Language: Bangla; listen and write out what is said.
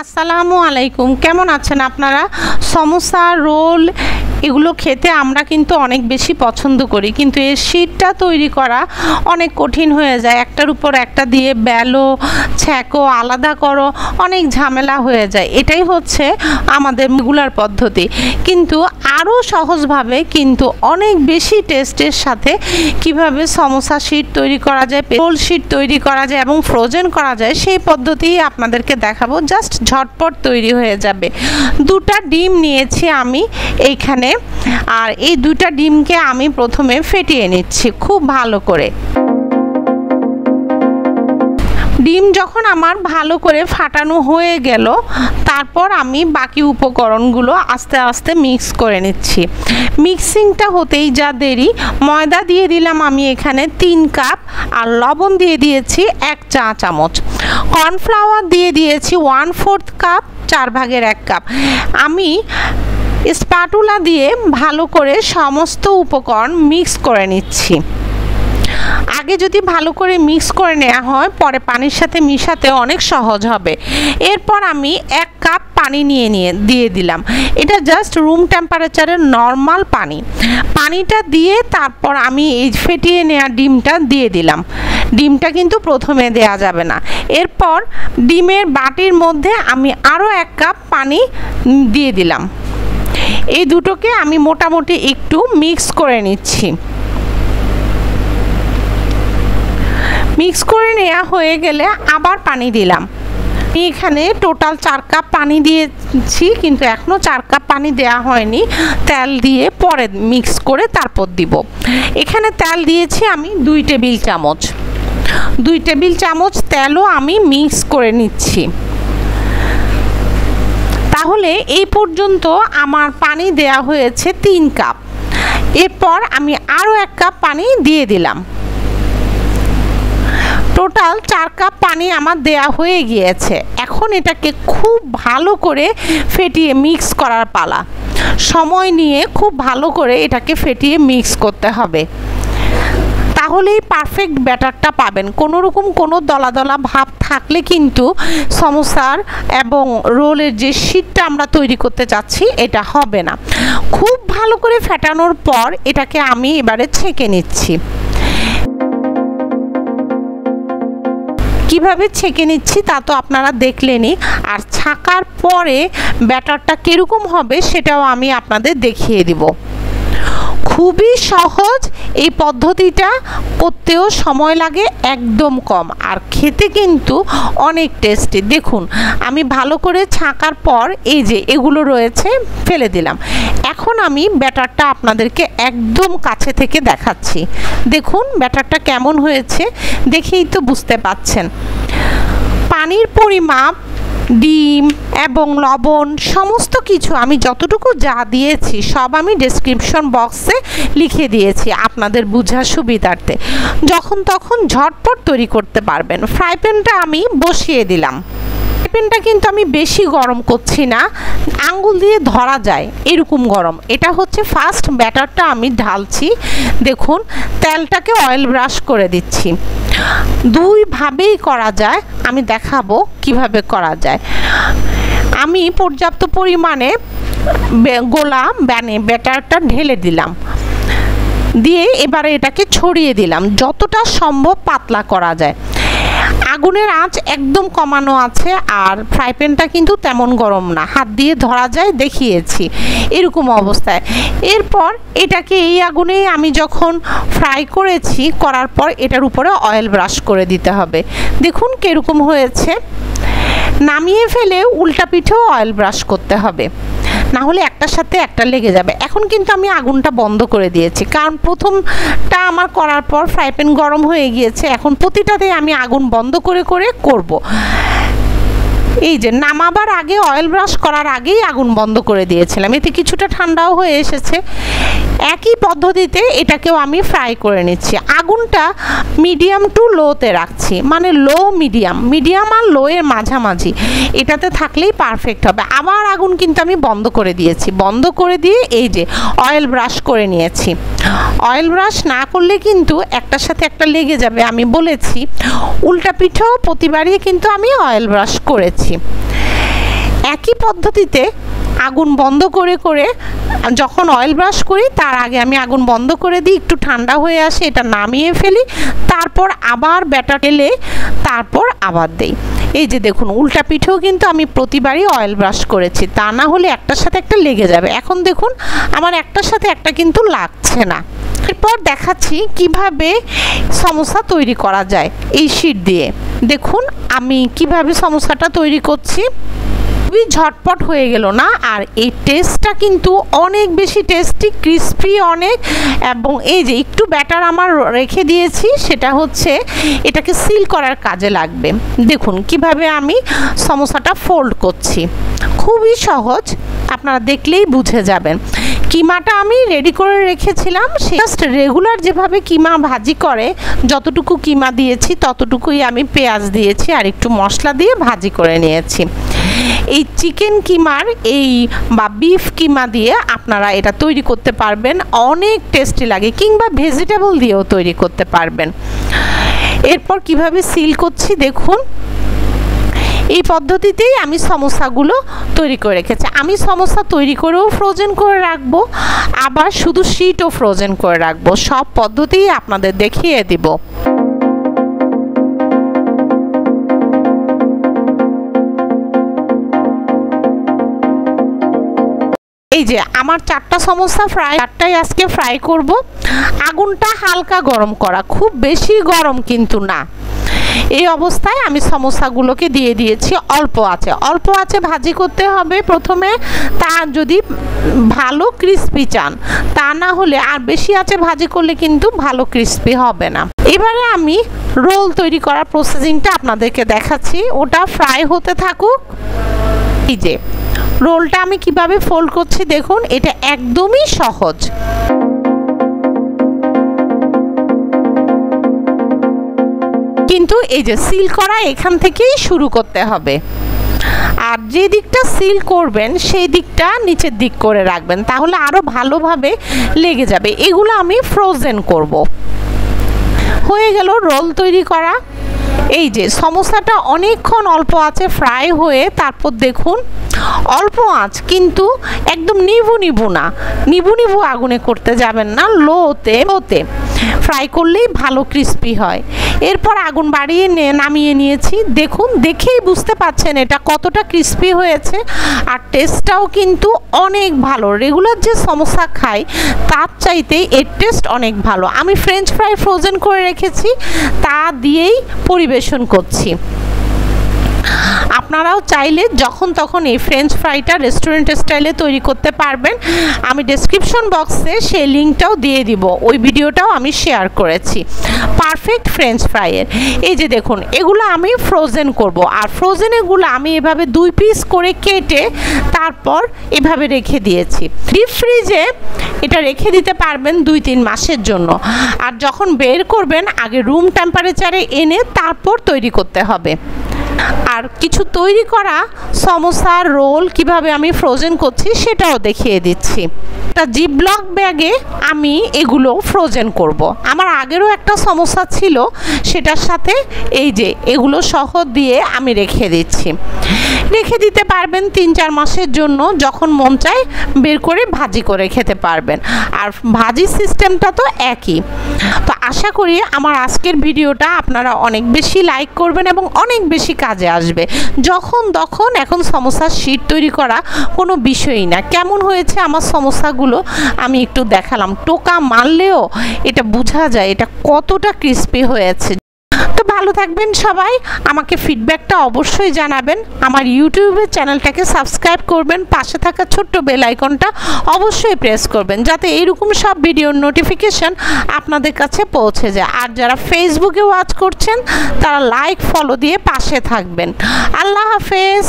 আসসালামু আলাইকুম। কেমন আছেন আপনারা? সমোসা, রোল এগুলো খেতে আমরা কিন্তু অনেক বেশি পছন্দ করি। কিন্তু এর শীতটা তৈরি করা অনেক কঠিন হয়ে যায়। একটার উপর একটা দিয়ে বেলো, ছ্যাঁকো, আলাদা করো, অনেক ঝামেলা হয়ে যায়। এটাই হচ্ছে আমাদের রেগুলার পদ্ধতি। কিন্তু আরও সহজভাবে কিন্তু অনেক বেশি টেস্টের সাথে কীভাবে সমোসা শীট তৈরি করা যায় রোল শীট তৈরি করা যায় এবং ফ্রোজেন করা যায়, সেই পদ্ধতি আপনাদেরকে দেখাবো। জাস্ট ঝটপট তৈরি হয়ে যাবে। দুটা ডিম নিয়েছি আমি এইখানে। আর এই দুটা ডিমকে আমি প্রথমে ফেটিয়ে নিচ্ছি, খুব ভালো করে। ডিম যখন আমার ভালো করে ফাটানো হয়ে গেল, তারপর আমি বাকি উপকরণগুলো আস্তে আস্তে মিক্স করে নিচ্ছি। মিক্সিংটা হতেই যা দেরি, ময়দা দিয়ে দিলাম আমি এখানে তিন কাপ আর লবণ দিয়ে দিয়েছি এক চা চামচ। কর্নফ্লাওয়ার দিয়ে দিয়েছি ওয়ান ফোর্থ কাপ চার ভাগের এক কাপ আমি স্পাটুলা দিয়ে ভালো করে সমস্ত উপকরণ মিক্স করে নিচ্ছি। আগে যদি ভালো করে মিক্স করে নেওয়া হয়, পরে পানির সাথে মিশাতে অনেক সহজ হবে। এরপর আমি এক কাপ পানি নিয়ে নিয়ে, দিয়ে দিলাম। এটা জাস্ট রুম টেম্পারেচারের নর্মাল পানি। পানিটা দিয়ে তারপর আমি এই ফেটিয়ে নেওয়া ডিমটা দিয়ে দিলাম। ডিমটা কিন্তু প্রথমে দেয়া যাবে না। এরপর ডিমের বাটির মধ্যে আমি আরও এক কাপ পানি দিয়ে দিলাম। এই দুটোকে আমি মোটামুটি একটু মিক্স করে নিচ্ছি। মিক্স করে নেওয়া হয়ে গেলে আবার পানি দিলাম। এখানে টোটাল চার কাপ পানি দিয়েছি, কিন্তু এখনও চার কাপ পানি দেওয়া হয়নি। তেল দিয়ে পরে মিক্স করে তারপর দিব। এখানে তেল দিয়েছি আমি দুই টেবিল চামচ। দুই টেবিল চামচ তেলও আমি মিক্স করে নিচ্ছি। তাহলে এই পর্যন্ত আমার পানি দেয়া হয়েছে তিন কাপ। এরপর আমি আরও এক কাপ পানি দিয়ে দিলাম। টোটাল চার কাপ পানি আমার দেয়া হয়ে গিয়েছে। এখন এটাকে খুব ভালো করে ফেটিয়ে মিক্স করার পালা। সময় নিয়ে খুব ভালো করে এটাকে ফেটিয়ে মিক্স করতে হবে। তাহলেই পারফেক্ট ব্যাটারটা পাবেন। কোনো রকম কোনো দলা দলা ভাব থাকলে কিন্তু সমোসার এবং রোলের যে শীতটা আমরা তৈরি করতে চাচ্ছি এটা হবে না। খুব ভালো করে ফেটানোর পর এটাকে আমি এবারে ছেঁকে নিচ্ছি। কীভাবে ছেঁকে নিচ্ছি তা তো আপনারা দেখলেনই। আর ছাকার পরে ব্যাটারটা কীরকম হবে সেটাও আমি আপনাদের দেখিয়ে দিব। খুবই সহজ এই পদ্ধতিটা। করতেও সময় লাগে, একদম কম। আর খেতে কিন্তু অনেক টেস্টি দেখুন, আমি ভালো করে ছাঁকার পর এই যে এগুলো রয়েছে, ফেলে দিলাম। এখন আমি ব্যাটারটা আপনাদেরকে একদম কাছে থেকে দেখাচ্ছি। দেখুন, ব্যাটারটা কেমন হয়েছে, দেখেই তো বুঝতে পাচ্ছেন। পানির পরিমাপ ডিম এবং লবণ, সমস্ত কিছু আমি যতটুকু যা দিয়েছি সব আমি ডেসক্রিপশন বক্সে লিখে দিয়েছি আপনাদের বোঝার সুবিধার্থে। যখন তখন ঝটপট তৈরি করতে পারবেন। ফ্রাই প্যানটা আমি বসিয়ে দিলাম। প্যানটা কিন্তু আমি বেশি গরম করছি না। আঙ্গুল দিয়ে ধরা যায়, এরকম গরম। এটা হচ্ছে ফার্স্ট ব্যাটারটা আমি ঢালছি। দেখুন, তেলটাকে অয়েল ব্রাশ করে দিচ্ছি। দুইভাবেই করা যায়, আমি দেখাবো কীভাবে করা যায়। আমি পর্যাপ্ত পরিমাণে গোলা ব্যানে ব্যাটারটা ঢেলে দিলাম। দিয়ে এবারে এটাকে ছড়িয়ে দিলাম। যতটা সম্ভব পাতলা করা যায়। আগুনের আঁচ একদম কমানো আছে আর ফ্রাই প্যানটা কিন্তু তেমন গরম না। হাত দিয়ে ধরা যায়, দেখিয়েছি। এরকম অবস্থায়। এরপর এটাকে এই আগুনেই আমি যখন ফ্রাই করেছি, করার পর এটার উপরে অয়েল ব্রাশ করে দিতে হবে। দেখুন কীরকম হয়েছে। নামিয়ে ফেলে উল্টা পিঠেও অয়েল ব্রাশ করতে হবে। না হলে একটার সাথে একটা লেগে যাবে। এখন কিন্তু আমি আগুনটা বন্ধ করে দিয়েছি। কারণ প্রথমটা আমার করার পর ফ্রাই প্যান গরম হয়ে গিয়েছে। এখন প্রতিটাতেই আমি আগুন বন্ধ করে করে করব। এই যে নামাবার আগে অয়েল ব্রাশ করার আগেই আগুন বন্ধ করে দিয়েছিলাম। এতে কিছুটা ঠান্ডাও হয়ে এসেছে। একই পদ্ধতিতে এটাকেও আমি ফ্রাই করে নিচ্ছি। আগুনটা মিডিয়াম টু লোতে রাখছি। মানে লো মিডিয়াম মিডিয়াম আর লো এর মাঝামাঝি। এটাতে থাকলেই পারফেক্ট হবে। আবার আগুন কিন্তু আমি বন্ধ করে দিয়েছি। বন্ধ করে দিয়ে এই যে অয়েল ব্রাশ করে নিয়েছি। অয়েল ব্রাশ না করলে কিন্তু একটার সাথে একটা লেগে যাবে। আমি বলেছি, উল্টা পিঠেও প্রতিবারই কিন্তু আমি অয়েল ব্রাশ করেছি। একই পদ্ধতিতে আগুন বন্ধ করে করে যখন অয়েল ব্রাশ করি, তার আগে আমি আগুন বন্ধ করে দিই, একটু ঠান্ডা হয়ে আসে, এটা নামিয়ে ফেলি, তারপর আবার ব্যাটার টেলে তারপর আবার দেই। এই যে দেখুন, উল্টা পিঠেও কিন্তু আমি প্রতিবারই অয়েল ব্রাশ করেছি, তা না হলে একটার সাথে একটা লেগে যাবে। এখন দেখুন, আমার একটার সাথে একটা কিন্তু লাগছে না। এরপর দেখাচ্ছি কীভাবে সমস্যা তৈরি করা যায় এই শিট দিয়ে। দেখুন, আমি কীভাবে সমস্যাটা তৈরি করছি। খুবই ঝটপট হয়ে গেল না? আর এই টেস্টটা কিন্তু অনেক বেশি টেস্টি, ক্রিস্পি অনেক। এবং এই যে একটু ব্যাটার আমার রেখে দিয়েছি, সেটা হচ্ছে এটাকে সিল করার কাজে লাগবে। দেখুন, কীভাবে আমি সমস্যাটা ফোল্ড করছি। খুবই সহজ, আপনারা দেখলেই বুঝে যাবেন। কিমাটা আমি রেডি করে রেখেছিলাম, সে জাস্ট রেগুলার যেভাবে কিমা ভাজি করে, যতটুকু কিমা দিয়েছি ততটুকুই আমি পেঁয়াজ দিয়েছি আর একটু মশলা দিয়ে ভাজি করে নিয়েছি। এই চিকেন কিমার এই বা বিফ কিমা দিয়ে আপনারা এটা তৈরি করতে পারবেন, অনেক টেস্টি লাগে কিংবা ভেজিটেবল দিয়েও তৈরি করতে পারবেন। এরপর কীভাবে সিল করছি দেখুন এই পদ্ধতিতেই আমি সমস্যাগুলো তৈরি করে রেখেছি। আমি সমস্যা তৈরি করেও ফ্রোজেন করে রাখব, আবার শুধু শিটও ফ্রোজেন করে রাখব। সব পদ্ধতিই আপনাদের দেখিয়ে দিব। এই যে, আমার চারটা সমস্যা ফ্রাই চারটাই আজকে ফ্রাই করব। আগুনটা হালকা গরম করা, খুব বেশি গরম কিন্তু না। এই অবস্থায় আমি সমস্যাগুলোকে দিয়ে দিয়েছি। অল্প আছে। অল্প আছে ভাজি করতে হবে। প্রথমে তা যদি ভালো ক্রিস্পি চান, তা না হলে আর বেশি আছে ভাজি করলে কিন্তু ভালো ক্রিস্পি হবে না। এবারে আমি রোল তৈরি করার প্রসেসিংটা আপনাদেরকে দেখাচ্ছি। ওটা ফ্রাই হতে থাকুক। এই যে, রোলটা আমি কীভাবে ফোল্ড করছি দেখুন, এটা একদমই সহজ। কিন্তু এই যে সিল করা এখান থেকেই শুরু করতে হবে। আর যে দিকটা সিল করবেন, সেই দিকটা নিচের দিক করে রাখবেন। তাহলে আরও ভালোভাবে লেগে যাবে। এগুলো আমি ফ্রোজেন করব। হয়ে গেল রোল তৈরি করা। এই যে সমস্যাটা অনেকক্ষণ অল্প আছে ফ্রাই হয়ে তারপর দেখুন, অল্প আঁচ কিন্তু একদম নিবু নিবু না নিবু নিবু আগুনে করতে যাবেন না, লোতে লোতে। ফ্রাই করলেই ভালো ক্রিস্পি হয়। এরপর আগুন বাড়িয়ে নামিয়ে নিয়েছি। দেখুন, দেখেই বুঝতে পাচ্ছেন এটা কতটা ক্রিস্পি হয়েছে আর টেস্টটাও কিন্তু অনেক ভালো। রেগুলার যে সমস্যা খাই, তার চাইতে এর টেস্ট অনেক ভালো। আমি ফ্রেঞ্চ ফ্রাই ফ্রোজেন করে রেখেছি, তা দিয়েই পরিবেশন করছি। আপনারাও চাইলে যখন তখন এই ফ্রেঞ্চ ফ্রাইটা রেস্টুরেন্ট স্টাইলে তৈরি করতে পারবেন। আমি ডেসক্রিপশন বক্সে সেই লিঙ্কটাও দিয়ে দিব। ওই ভিডিওটাও আমি শেয়ার করেছি। পারফেক্ট ফ্রেঞ্চ ফ্রাইয়ের এই যে দেখুন, এগুলো আমি ফ্রোজেন করব। আর ফ্রোজেনেগুলো আমি এভাবে দুই পিস করে কেটে তারপর এভাবে রেখে দিয়েছি। ডিপ ফ্রিজে এটা রেখে দিতে পারবেন দুই তিন মাসের জন্য। আর যখন বের করবেন, আগে রুম টেম্পারেচারে এনে তারপর তৈরি করতে হবে। আর কিছু তৈরি করা সমোসা রোল কীভাবে আমি ফ্রোজেন করছি সেটাও দেখিয়ে দিচ্ছি। একটা জিপ ব্লক ব্যাগে আমি এগুলো ফ্রোজেন করব। আমার আগেরও একটা সমস্যা ছিল, সেটার সাথে এই যে এগুলো সহ দিয়ে আমি রেখে দিচ্ছি। রেখে দিতে পারবেন তিন চার মাসের জন্য, যখন মন চায় বের করে ভাজি করে খেতে পারবেন। আর ভাজি সিস্টেমটা তো একই। তো আশা করি আমার আজকের ভিডিওটা আপনারা অনেক বেশি লাইক করবেন এবং অনেক বেশি কাজে আসবে। যখন তখন এখন সমস্যার শীট তৈরি করা কোনো বিষয়ই না। কেমন হয়েছে আমার সমস্যাগুলো আমি একটু দেখালাম। টোকা মারলেও এটা বোঝা যায় এটা কতটা ক্রিস্পি হয়েছে। তো ভালো থাকবেন সবাই। আমাকে ফিডব্যাকটা অবশ্যই জানাবেন। আমার ইউটিউবের চ্যানেলটাকে সাবস্ক্রাইব করবেন। পাশে থাকা ছোট্ট বেল আইকনটা অবশ্যই প্রেস করবেন। যাতে এইরকম সব ভিডিওর নোটিফিকেশন আপনাদের কাছে পৌঁছে যায়। আর যারা ফেসবুকে ওয়াচ করছেন, তারা লাইক ফলো দিয়ে পাশে থাকবেন। আল্লাহ হাফেজ।